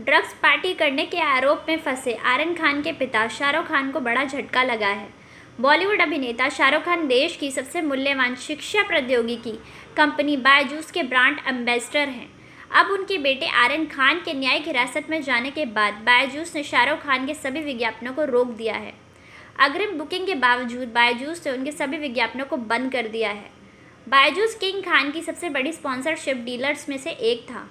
Drugs party करने के आरोप में फंसे। आर्यन खान के पिता शाहरुख खान को बड़ा झटका लगा है। बॉलीवुड अभिनेता शाहरुख खान देश की सबसे मूल्यवान शिक्षा प्रौद्योगिकी कंपनी बायजूस के ब्रांड एम्बेसडर हैं। अब उनके बेटे आर्यन खान के न्यायिक हिरासत में जाने के बाद बायजूस ने शाहरुख खान के सभी विज्ञापनों को रोक दिया है। अग्रिम बुकिंग के बावजूद बायजूस ने उनके सभी विज्ञापनों को बंद कर दिया है। बायजूस किंग खान की सबसे बड़ी स्पॉन्सरशिप डीलर्स में से एक था।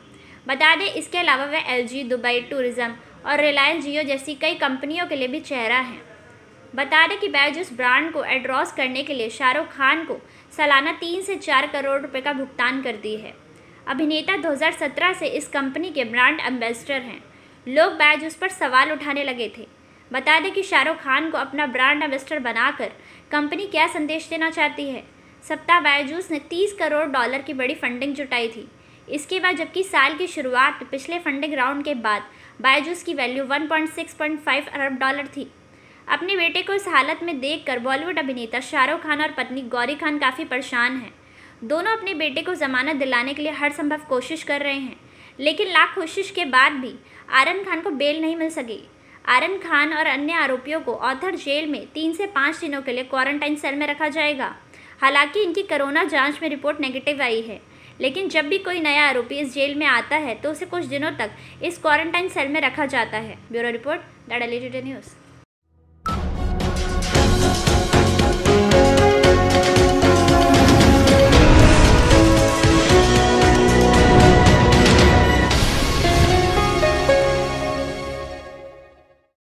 बता दें, इसके अलावा वह एल दुबई टूरिज़्म और रिलायंस जियो जैसी कई कंपनियों के लिए भी चेहरा हैं। बता दें कि बैजूस ब्रांड को एड्रॉस करने के लिए शाहरुख खान को सालाना तीन से चार करोड़ रुपए का भुगतान करती है। अभिनेता 2017 से इस कंपनी के ब्रांड एम्बेसडर हैं। लोग बैजूस पर सवाल उठाने लगे थे। बता दें कि शाहरुख खान को अपना ब्रांड एम्बेसडर बनाकर कंपनी क्या संदेश देना चाहती है? सप्ताह बायजूस ने 30 करोड़ डॉलर की बड़ी फंडिंग जुटाई थी। इसके बाद जबकि साल की शुरुआत पिछले फंडिंग राउंड के बाद बायजूस की वैल्यू 1.6.5 अरब डॉलर थी। अपने बेटे को इस हालत में देखकर बॉलीवुड अभिनेता शाहरुख खान और पत्नी गौरी खान काफ़ी परेशान हैं। दोनों अपने बेटे को ज़मानत दिलाने के लिए हर संभव कोशिश कर रहे हैं, लेकिन लाख कोशिश के बाद भी आर्यन खान को बेल नहीं मिल सकी। आर्यन खान और अन्य आरोपियों को ऑथर जेल में तीन से पाँच दिनों के लिए क्वारंटाइन सेल में रखा जाएगा। हालाँकि इनकी कोरोना जाँच में रिपोर्ट नेगेटिव आई है। लेकिन जब भी कोई नया आरोपी इस जेल में आता है तो उसे कुछ दिनों तक इस क्वारंटाइन सेल में रखा जाता है। Bureau report the daily news.